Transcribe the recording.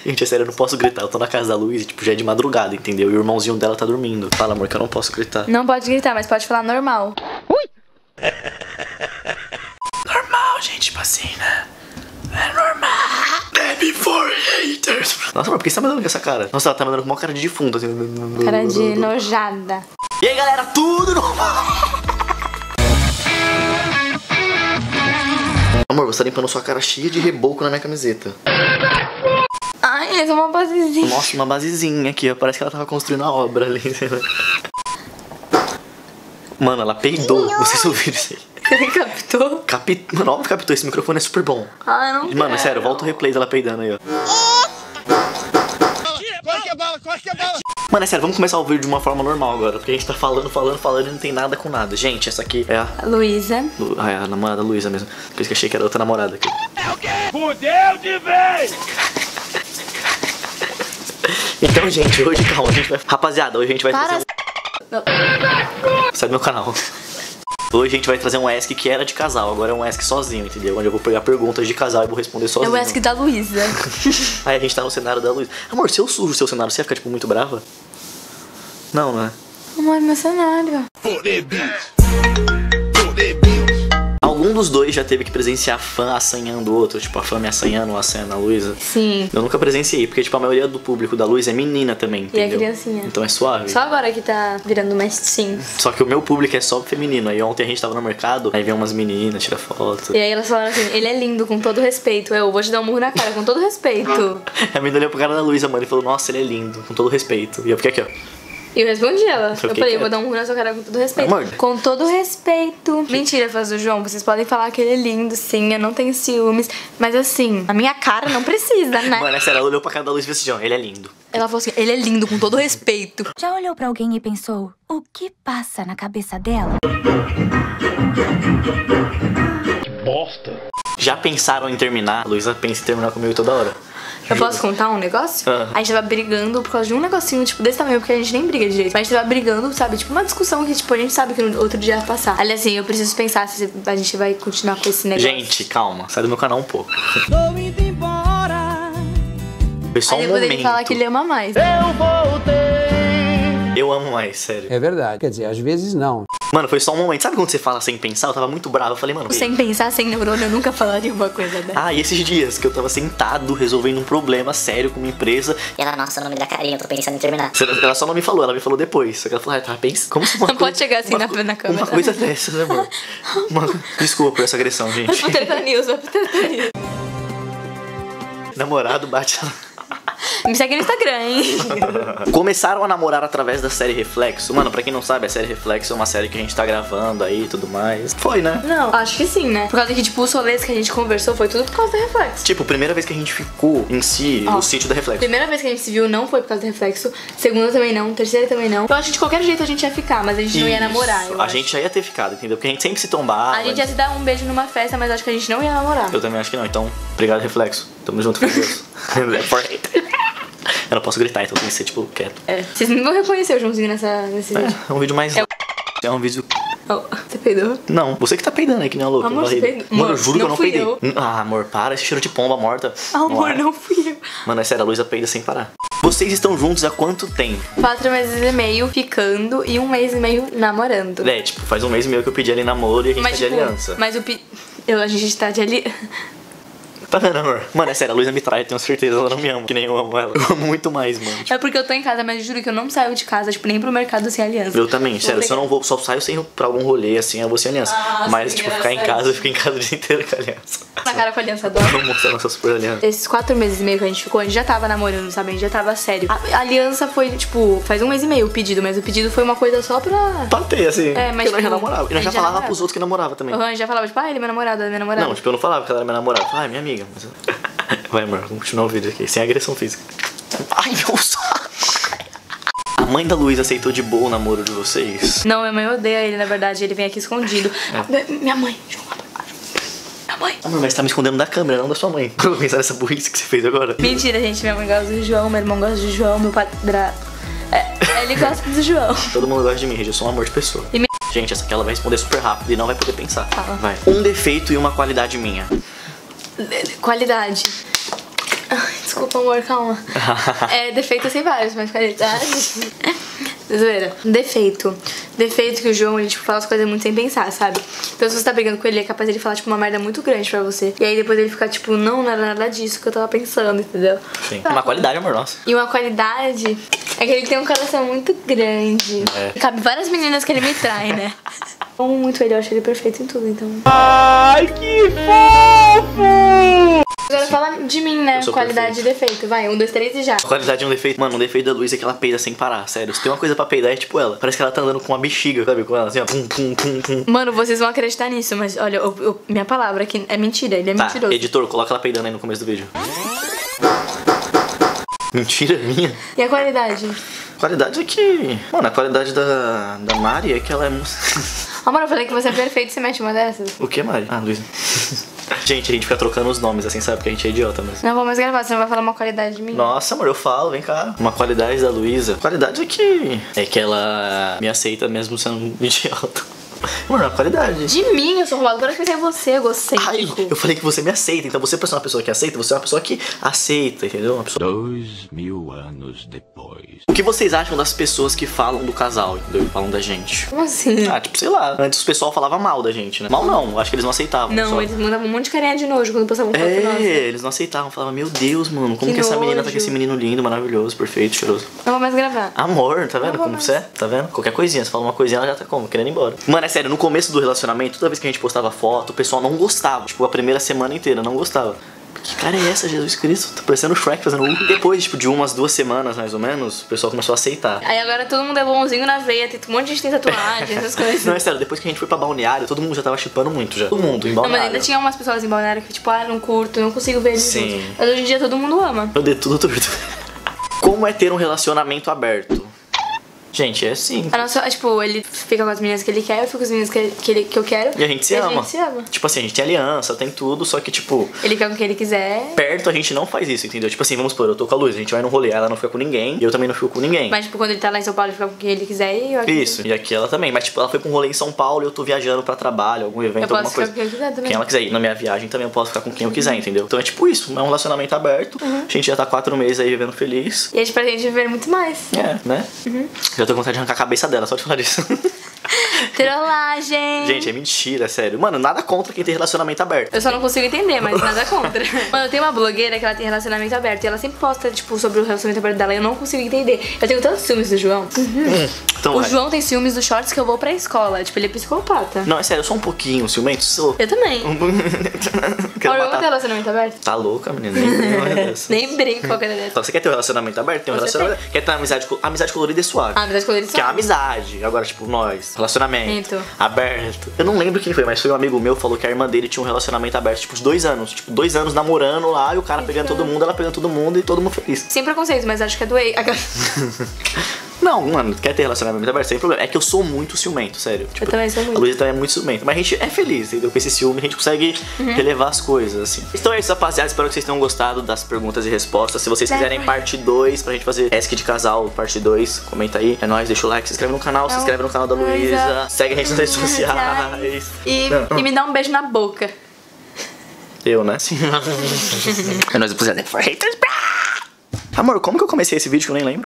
Gente, é sério, eu não posso gritar. Eu tô na casa da Luísa, tipo, já é de madrugada, entendeu? E o irmãozinho dela tá dormindo. Fala, amor, que eu não posso gritar. Não pode gritar, mas pode falar normal. Normal, gente, tipo assim, né? É normal. Baby for haters. Nossa, amor, por que você tá me dando com essa cara? Nossa, ela tá me dando com uma cara de defunto, assim. Cara de nojada. E aí, galera, tudo normal? Amor, você tá limpando sua cara cheia de reboco na minha camiseta. É uma basezinha. Nossa, uma basezinha aqui, ó. Parece que ela tava construindo a obra ali. Mano, ela peidou. Vocês ouviram isso aí? Captou? Capi... Mano, óbvio que captou. Esse microfone é super bom. Ai, não Mano, quero. sério, volta o replay dela peidando aí, ó. Corre que é bala, corre que é bala. Mano, é sério, vamos começar o vídeo de uma forma normal agora. Porque a gente tá falando, falando, falando e não tem nada com nada. Gente, essa aqui é a. Luísa. Lu- Ah, é a namorada Luísa mesmo. Por isso que achei que era outra namorada aqui. Fudeu de vez. Então, gente, hoje, calma, a gente vai. Rapaziada, hoje a gente vai Para. trazer. Não. Um... Sai do meu canal. Hoje a gente vai trazer um ESC que era de casal, agora é um ESC sozinho, entendeu? Onde eu vou pegar perguntas de casal e vou responder É sozinho. o ESC da Luísa. Aí a gente tá no cenário da Luísa. Amor, se eu sujo o seu cenário, você ia ficar, tipo, muito brava? Não, né? Amor, meu cenário. Dos dois já teve que presenciar fã assanhando o outro, tipo, a fã me assanhando ou assanhando a Luísa? Sim. Eu nunca presenciei, porque, tipo, a maioria do público da Luísa é menina também, E é entendeu? criancinha. Então é suave. Só agora que tá virando mais sim. Só que o meu público é só feminino. Aí ontem a gente tava no mercado, aí vem umas meninas, tira foto. E aí elas falaram assim, ele é lindo, com todo respeito. Eu vou te dar um murro na cara, com todo respeito. A menina olhou pro cara da Luísa, mano, e falou, nossa, ele é lindo, com todo respeito. E eu fiquei aqui, ó. E eu respondi ela. Eu falei, eu vou quieto. dar um murro na sua cara com todo respeito. Amor. Com todo respeito. Mentira, faz do João. Vocês podem falar que ele é lindo, sim. Eu não tenho ciúmes. Mas assim, a minha cara não precisa, né? Mano, é sério, ela olhou pra cara da Luísa e fez assim, ó, ele é lindo. Ela falou assim, ele é lindo, com todo respeito. Já olhou pra alguém e pensou: o que passa na cabeça dela? Já pensaram em terminar? A Luísa pensa em terminar comigo toda hora. Eu posso contar um negócio? Ah. A gente tava brigando por causa de um negocinho, tipo, desse tamanho, porque a gente nem briga direito. Mas a gente tava brigando, sabe? Tipo, uma discussão que, tipo, a gente sabe que no outro dia vai passar. Aliás, assim, eu preciso pensar se a gente vai continuar com esse negócio. Gente, calma, sai do meu canal um pouco. Tô indo embora. Foi só Aí um depois momento. ele fala que ele ama mais. Eu voltei. Eu amo mais, sério. É verdade. Quer dizer, às vezes não. Mano, foi só um momento. Sabe quando você fala sem pensar? Eu tava muito bravo. Eu falei, mano. Sem pensar, sem neurônio, eu nunca falaria uma coisa dessa. Ah, e esses dias que eu tava sentado resolvendo um problema sério com uma empresa. E ela, nossa, não me dá carinho, eu tô pensando em terminar. Ela só não me falou, ela me falou depois. Só que ela falou, ah, tava pensando. Como se uma Não pode chegar assim uma na- na câmera. Uma coisa dessa, né, amor? Uma- Desculpa por essa agressão, Vai gente. pro Treta News, vai pro News. Namorado bate. Me segue no Instagram, hein? Começaram a namorar através da série Reflexo. Mano, pra quem não sabe, a série Reflexo é uma série que a gente tá gravando aí e tudo mais. Foi, né? Não, acho que sim, né? Por causa que, tipo, os rolês que a gente conversou foi tudo por causa do reflexo. Tipo, primeira vez que a gente ficou em si Ó, no sítio da Reflexo. Primeira vez que a gente se viu não foi por causa do reflexo. Segunda também não. Terceira também não. Eu acho que de qualquer jeito a gente ia ficar, mas a gente não ia Isso. namorar. eu A acho. gente já ia ter ficado, entendeu? Porque a gente sempre se tombava. A gente ia se dar um beijo numa festa, mas acho que a gente não ia namorar. Eu também acho que não. Então, obrigado, Reflexo. Tamo junto, com Deus. É. Eu não posso gritar, então tem que ser, tipo, quieto. É. Vocês não vão reconhecer o Joãozinho nessa, nesse vídeo. É um vídeo mais. É É um vídeo. Oh, você peidou? Não, você que tá peidando aí, que nem a louca. Amor, você peidou. Mano, eu juro que eu não peidei. eu. Ah, amor, para esse cheiro de pomba morta. Amor, ar. não fui eu. Mano, é sério, a Luísa peida sem parar. Vocês estão juntos há quanto tempo? Quatro meses e meio ficando e um mês e meio namorando. É, tipo, faz um mês e meio que eu pedi ali namoro e a gente Mas, tá de tipo, aliança. mas o pi... Eu, a gente tá de ali. Tá vendo, amor? Mano, é sério, a Luísa me trai, eu tenho certeza, ela não me ama, que nem eu amo ela. Eu amo muito mais, mano. Tipo, É porque eu tô em casa, mas eu juro que eu não saio de casa, tipo, nem pro mercado sem aliança. eu também, Vou sério, se eu não vou, só saio sem pra algum rolê, assim, eu vou sem aliança. Ah, Mas, sim, tipo, ficar em engraçado. casa, eu fico em casa o dia inteiro com a aliança. Na cara com a aliança, adoro. Vamos mostrar nossa super aliança. Esses quatro meses e meio que a gente ficou, a gente já tava namorando, sabe? A gente já tava sério. A a aliança foi, tipo, faz um mês e meio o pedido, mas o pedido foi uma coisa só pra. Pra ter, assim. É, mas, porque nós já tipo, namorava. E a nós já gente já falava namorava. pros outros que namorava também. O Ran já falava, tipo, ah, ele é meu namorado, ela é minha namorada. Não, tipo, eu não falava que ela era minha namorada. Ah, é minha amiga. Mas... Vai, amor, vamos continuar o vídeo aqui, sem agressão física. Ai, meu saco. A mãe da Luísa aceitou de boa o namoro de vocês? Não, minha mãe odeia ele, na verdade, ele vem aqui escondido. É. Minha mãe, João, mãe. Amor, mas você tá me escondendo da câmera, não da sua mãe. Pra pensar nessa burrice que você fez agora. Mentira, gente, minha mãe gosta do João, meu irmão gosta do João, meu padrasto. É, ele gosta do João. Todo mundo gosta de mim, gente. Eu sou um amor de pessoa. E me- Gente, essa aqui ela vai responder super rápido e não vai poder pensar. Fala. Vai. Um defeito e uma qualidade minha. Qualidade. Ai, Desculpa, amor, calma. é, defeito sei vários, mas qualidade. Zoeira. Defeito. Defeito que o João, ele, tipo, fala as coisas muito sem pensar, sabe? Então, se você tá brigando com ele, é capaz de ele falar, tipo, uma merda muito grande pra você. E aí depois ele fica, tipo, não, não era nada disso que eu tava pensando, entendeu? Sim. Uma qualidade, amor, nossa. E uma qualidade é que ele tem um coração muito grande. É. Cabe várias meninas que ele me trai, né? Amo muito ele, eu acho ele perfeito em tudo, então. Ai, que fofo! Agora fala de mim, né? Qualidade e defeito. Vai, um, dois, três e já. Qualidade é um defeito. Mano, um defeito da Luísa é que ela peida sem parar, sério. Se tem uma coisa pra peidar, é tipo ela. Parece que ela tá andando com uma bexiga, sabe? Com ela assim, ó. Pum, pum, pum, pum. Mano, vocês vão acreditar nisso, mas olha, eu- eu- minha palavra aqui é mentira, ele é Tá, mentiroso. editor, coloca ela peidando aí no começo do vídeo. Mentira minha. E a qualidade? Qualidade é que. Mano, a qualidade da, da Mari é que ela é. Amor, eu falei que você é perfeito, você mete uma dessas? o que, Mari? Ah, Luísa. gente, a gente fica trocando os nomes assim, sabe? Porque a gente é idiota mesmo. Não vou mais gravar, você não vai falar uma qualidade de mim? Nossa, amor, eu falo, vem cá. Uma qualidade da Luísa. Qualidade é que. É que ela me aceita mesmo sendo um idiota. Mano, a qualidade. De mim, eu sou roubado. Agora que pensei em você, Ai, egocêntrico. eu falei que você me aceita, então você pra ser uma pessoa que aceita, você é uma pessoa que aceita, entendeu? Uma pessoa... Dois mil anos depois. O que vocês acham das pessoas que falam do casal, entendeu? Falam da gente? Como assim? Ah, tipo, sei lá, antes o pessoal falava mal da gente, né? Mal não, acho que eles não aceitavam. Não, só. eles mandavam um monte de carinha de nojo quando passavam foto É, nossa. eles não aceitavam, falavam, meu Deus, mano, como Que que, essa menina tá nojo. com esse menino lindo, maravilhoso, perfeito, cheiroso. Não vou mais gravar. Amor, tá vendo como mais. você é? Tá vendo? Qualquer coisinha, você fala uma coisinha, ela já tá como? Querendo ir embora. Mano, é sério, no começo do relacionamento, toda vez que a gente postava foto, o pessoal não gostava. Tipo, a primeira semana inteira, não gostava. Que cara é essa, Jesus Cristo? Tá parecendo o Shrek fazendo U. Depois, tipo, de umas duas semanas, mais ou menos, o pessoal começou a aceitar. Aí agora todo mundo é bonzinho na veia, tem um monte de gente tem tatuagem, essas coisas. Não, é sério, depois que a gente foi pra balneário, todo mundo já tava chipando muito já. Todo mundo em Não, balneário. mas ainda tinha umas pessoas em balneário que, tipo, ah, não curto, não consigo ver eles Sim. juntos. Mas hoje em dia todo mundo ama. Meu dedo tudo torto. Como é ter um relacionamento aberto? Gente, é simples. A nossa, tipo, ele fica com as meninas que ele quer, eu fico com as meninas que, que, ele, que eu quero. E a gente se e ama. A gente se ama. Tipo assim, a gente tem aliança, tem tudo, só que, tipo, Ele fica com quem ele quiser. perto a gente não faz isso, entendeu? Tipo assim, vamos supor, eu tô com a Luz, a gente vai no rolê, ela não fica com ninguém, e eu também não fico com ninguém. Mas, tipo, quando ele tá lá em São Paulo, ele fica com quem ele quiser e eu aqui. Isso, e aqui ela também. Mas, tipo, ela foi pra um rolê em São Paulo e eu tô viajando pra trabalho, algum evento, Eu posso alguma ficar coisa. com quem eu quiser também. Quem ela quiser ir na minha viagem também eu posso ficar com quem eu quiser, entendeu? Então é tipo isso, é um relacionamento aberto. Uhum. A gente já tá quatro meses aí vivendo feliz. E a gente pretende viver muito mais. É, né? Uhum. Já tô com vontade de arrancar a cabeça dela, só de falar disso. Trollagem! gente, é mentira, sério. Mano, nada contra quem tem relacionamento aberto. Eu só não consigo entender, mas nada contra. Mano, tem uma blogueira que ela tem relacionamento aberto e ela sempre posta, tipo, sobre o relacionamento aberto dela e eu não consigo entender. Eu tenho tantos ciúmes do João. Então, O vai. João tem ciúmes dos shorts que eu vou pra escola. Tipo, ele é psicopata. Não, é sério, eu sou um pouquinho ciumento, sou. Eu também. Quero Olha, eu vou ter matar. relacionamento aberto. Tá louca, menina? Nem, nem brinco com a cara dessa. Então, você quer ter um relacionamento aberto? Tem um Com relacionamento Quer ter uma amizade, amizade colorida e suave. Ah, mas coloridas Que é são. uma amizade. Agora, tipo, nós, relacionamento Aberto. Eu não lembro quem foi, mas foi um amigo meu que falou que a irmã dele tinha um relacionamento aberto, tipo, uns dois anos. Tipo, dois anos namorando lá, e o cara pegando todo mundo, ela pegando todo mundo e todo mundo feliz. Sem preconceito, mas acho que é doei. Não, mano, quer ter relacionamento aberto sem problema. É que eu sou muito ciumento, sério. Tipo, também sou muito. A Luísa também é muito ciumento. Mas a gente é feliz, entendeu? Com esse ciúme a gente consegue Uhum. relevar as coisas, assim. Então é isso, rapaziada. Espero que vocês tenham gostado das perguntas e respostas. Se vocês quiserem parte 2 pra gente fazer ESC de casal, parte 2, comenta aí. É nóis, deixa o like, se inscreve no canal, se inscreve no canal da Luísa. Segue a gente nas redes sociais. E, Não. e me dá um beijo na boca. Eu, né? é nóis, rapaziada. For haters, brá! Amor, como que eu comecei esse vídeo que eu nem lembro?